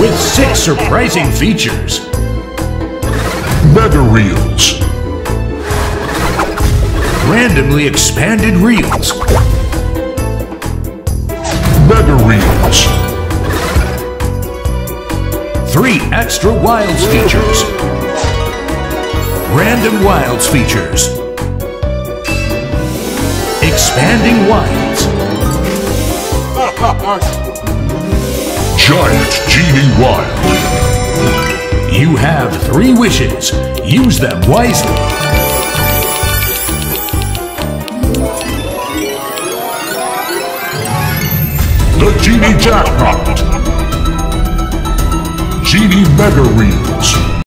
with six surprising features. Mega Reels. Randomly expanded reels. Mega Reels. Three extra wilds features. Random wilds features. Expanding wilds. Giant Genie Wild. You have three wishes. Use them wisely. The Genie Jackpot. Genie Mega Reels.